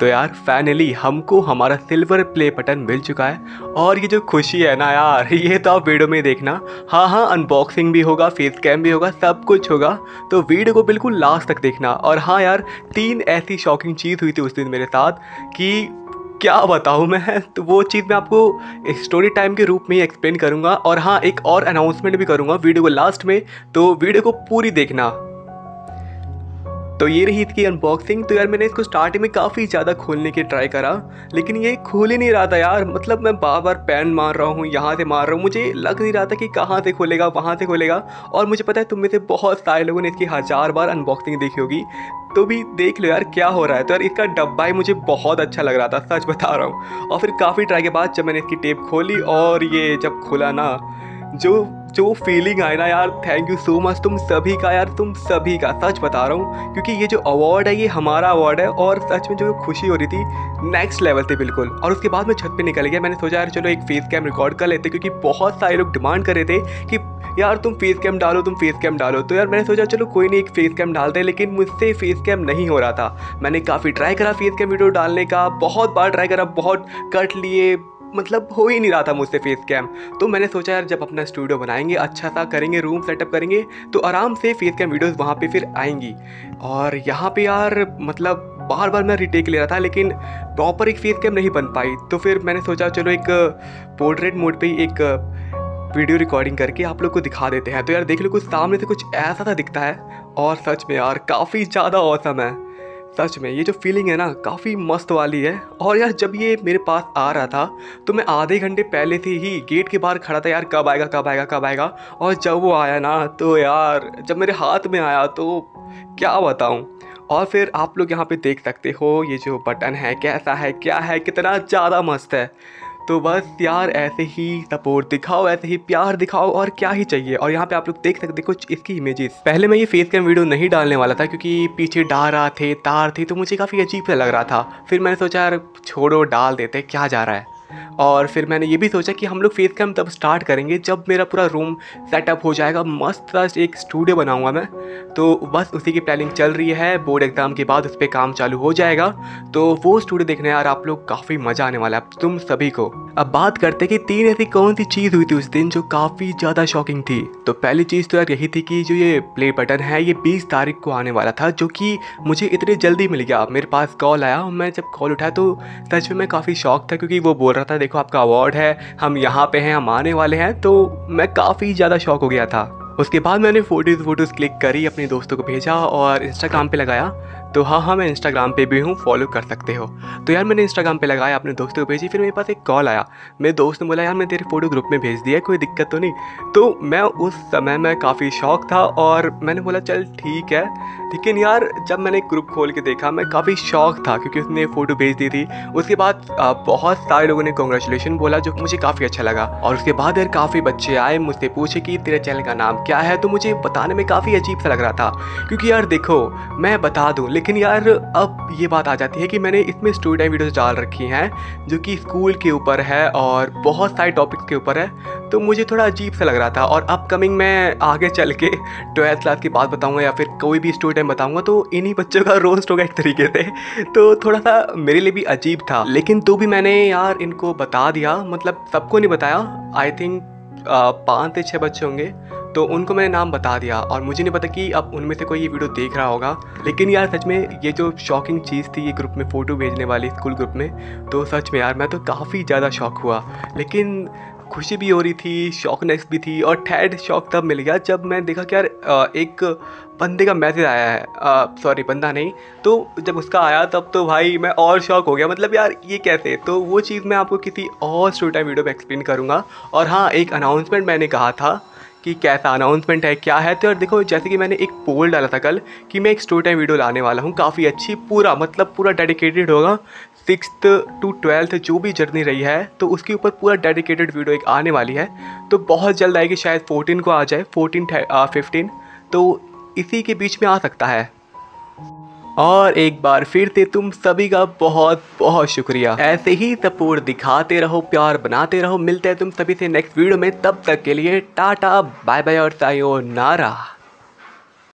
तो यार फाइनली हमको हमारा सिल्वर प्ले बटन मिल चुका है। और ये जो खुशी है ना यार, ये तो आप वीडियो में देखना। हाँ हाँ अनबॉक्सिंग भी होगा फेस कैम भी होगा, सब कुछ होगा। तो वीडियो को बिल्कुल लास्ट तक देखना। और हाँ यार, तीन ऐसी शॉकिंग चीज़ हुई थी उस दिन मेरे साथ कि क्या बताऊँ मैं तो वो चीज़ मैं आपको स्टोरी टाइम के रूप में ही एक्सप्लेन करूँगा। और हाँ एक और अनाउंसमेंट भी करूँगा वीडियो को लास्ट में। तो वीडियो को पूरी देखना। तो ये रही इसकी अनबॉक्सिंग तो यार मैंने इसको स्टार्टिंग में काफ़ी ज़्यादा खोलने की ट्राई करा, लेकिन ये खोल ही नहीं रहा था यार। मतलब मैं बार बार पैन मार रहा हूँ, यहाँ से मार रहा हूँ। मुझे लग नहीं रहा था कि कहाँ से खोलेगा, वहाँ से खोलेगा। और मुझे पता है तुम में से बहुत सारे लोगों ने इसकी हज़ार बार अनबॉक्सिंग देखी होगी। तो भी देख लो यार क्या हो रहा है। तो यार इसका डब्बा ही मुझे बहुत अच्छा लग रहा था, सच बता रहा हूँ। और फिर काफ़ी ट्राई के बाद जब मैंने इसकी टेप खोली और ये जब खोला ना जो जो फीलिंग आए ना यार थैंक यू सो मच तुम सभी का यार, तुम सभी का, सच बता रहा हूँ, क्योंकि ये जो अवार्ड है, ये हमारा अवार्ड है, और सच में जो खुशी हो रही थी नेक्स्ट लेवल थे बिल्कुल। और उसके बाद मैं छत पे निकल गया, मैंने सोचा यार चलो एक फेस कैम रिकॉर्ड कर लेते, क्योंकि बहुत सारे लोग डिमांड कर रहे थे कि, यार तुम फेस कैम डालो, तुम फेस कैम डालो। तो यार मैंने सोचा चलो कोई नहीं, एक फेस कैम डालते लेकिन मुझसे फेस कैम नहीं हो रहा था। मैंने काफ़ी ट्राई करा फेस कैम वीडियो डालने का, बहुत बार ट्राई करा, बहुत कट लिए मतलब हो ही नहीं रहा था मुझसे फेस कैम तो मैंने सोचा, यार, जब अपना स्टूडियो बनाएँगे अच्छा सा करेंगे रूम सेटअप करेंगे तो आराम से फेस कैम वीडियोज़ वहाँ पर फिर आएँगी। और यहाँ पर यार मतलब बार बार मैं रिटेक ले रहा था, लेकिन प्रॉपर एक फेस कैम नहीं बन पाई। तो फिर मैंने सोचा, चलो एक पोर्ट्रेट मोड पे एक वीडियो रिकॉर्डिंग करके आप लोग को दिखा देते हैं। तो यार, देख लो, कुछ सामने से कुछ ऐसा सा दिखता है। और सच में यार, काफ़ी ज़्यादा औसम है। सच में, ये जो फीलिंग है ना, काफ़ी मस्त वाली है। और यार, जब ये मेरे पास आ रहा था तो मैं आधे घंटे पहले से ही गेट के बाहर खड़ा था, यार, कब आएगा कब आएगा कब आएगा? और जब वो आया ना तो यार, जब मेरे हाथ में आया तो क्या बताऊँ? और फिर आप लोग यहाँ पे देख सकते हो, ये जो बटन है, कैसा है, क्या है, कितना ज़्यादा मस्त है। तो बस यार ऐसे ही सपोर्ट दिखाओ, ऐसे ही प्यार दिखाओ, और क्या ही चाहिए? और यहाँ पे आप लोग देख सकते कुछ इसकी इमेजेस पहले मैं ये फेस कैम वीडियो नहीं डालने वाला था, क्योंकि पीछे डारा थे, तार थे तो मुझे काफ़ी अजीब सा लग रहा था। फिर मैंने सोचा, यार, छोड़ो, डाल देते, क्या जा रहा है? और फिर मैंने ये भी सोचा कि हम लोग फेस कैम तब स्टार्ट करेंगे जब मेरा पूरा रूम सेटअप हो जाएगा। मस्त एक स्टूडियो बनाऊँगा मैं। तो बस उसी की प्लानिंग चल रही है। बोर्ड एग्ज़ाम के बाद उस पर काम चालू हो जाएगा। तो वो स्टूडियो देखने यार आप लोग काफ़ी मज़ा आने वाला है। तुम सभी को अब बात करते कि तीन ऐसी कौन सी चीज़ हुई थी उस दिन जो काफ़ी ज़्यादा शॉकिंग थी। तो पहली चीज़ तो यार यही थी कि जो ये प्ले बटन है, ये बीस तारीख को आने वाला था, जो कि मुझे इतनी जल्दी मिल गया। मेरे पास कॉल आया मैं जब कॉल उठाया तो सच में मैं काफ़ी शौक था क्योंकि वो बोल रहा था देखो आपका अवार्ड है, हम यहाँ पे हैं, हम आने वाले हैं तो मैं काफ़ी ज़्यादा शौक हो गया था। उसके बाद मैंने फ़ोटोज़ वोटोज़ क्लिक करी, अपने दोस्तों को भेजा और इंस्टाग्राम पे लगाया। तो हाँ हाँ मैं इंस्टाग्राम पे भी हूँ फॉलो कर सकते हो। तो यार, मैंने इंस्टाग्राम पे लगाया, अपने दोस्तों को भेजी, फिर मेरे पास एक कॉल आया। मेरे दोस्त ने बोला, यार, मैं तेरे फ़ोटो ग्रुप में भेज दिया कोई दिक्कत तो नहीं? तो मैं उस समय में काफ़ी शौक था और मैंने बोला, चल, ठीक है। लेकिन यार, जब मैंने ग्रुप खोल के देखा, मैं काफ़ी शौक था, क्योंकि उसने फ़ोटो भेज दी थी। उसके बाद बहुत सारे लोगों ने कॉन्ग्रेचुलेशन बोला, जो मुझे काफ़ी अच्छा लगा। और उसके बाद यार, काफ़ी बच्चे आए, मुझसे पूछे कि, तेरे चैनल का नाम क्या है? तो मुझे बताने में काफ़ी अजीब सा लग रहा था। क्योंकि यार, देखो, मैं बता दूँ लेकिन यार, अब ये बात आ जाती है कि मैंने इसमें स्टोरी टाइम वीडियोज़ डाल रखी हैं, जो कि स्कूल के ऊपर है और बहुत सारे टॉपिक्स के ऊपर है तो मुझे थोड़ा अजीब सा लग रहा था। और अपकमिंग मैं आगे चल के ट्वेल्थ क्लास की बात बताऊँगा या फिर कोई भी स्टोरी टाइम बताऊँगा तो इन्हीं बच्चों का रोस्ट होगा एक तरीके से। तो थोड़ा सा मेरे लिए भी अजीब था, लेकिन तो भी मैंने यार इनको बता दिया मतलब सबको नहीं बताया। आई थिंक पाँच से छः बच्चे होंगे। तो उनको मैंने नाम बता दिया और मुझे नहीं पता कि अब उनमें से कोई ये वीडियो देख रहा होगा। लेकिन यार सच में ये जो शॉकिंग चीज़ थी ये ग्रुप में फ़ोटो भेजने वाली स्कूल ग्रुप में तो सच में यार मैं तो काफ़ी ज़्यादा शौक हुआ। लेकिन खुशी भी हो रही थी शौकनेस भी थी और थर्ड शौक तब मिल गया जब मैं देखा कि यार एक बंदे का मैसेज आया है। सॉरी बंदा नहीं। तो जब उसका आया तब तो भाई मैं और शौक हो गया। मतलब यार ये कैसे? तो वो चीज़ मैं आपको किसी और स्टोरी टाइम वीडियो में एक्सप्लेन करूँगा। और हाँ एक अनाउंसमेंट मैंने कहा था कि कैसा अनाउंसमेंट है, क्या है? तो यार देखो, जैसे कि मैंने एक पोल डाला था कल कि मैं एक स्टोरी टाइम वीडियो लाने वाला हूँ। काफ़ी अच्छी, पूरा मतलब पूरा डेडिकेटेड होगा। सिक्स टू ट्वेल्थ जो भी जर्नी रही है तो उसके ऊपर पूरा डेडिकेटेड वीडियो एक आने वाली है। तो बहुत जल्द आएगी, शायद फोर्टीन को आ जाए फोर्टीन फिफ्टीन तो इसी के बीच में आ सकता है। और एक बार फिर से तुम सभी का बहुत बहुत शुक्रिया। ऐसे ही सपोर्ट दिखाते रहो, प्यार बनाते रहो। मिलते हैं तुम सभी से नेक्स्ट वीडियो में। तब तक के लिए टाटा बाय बाय और सायो नारा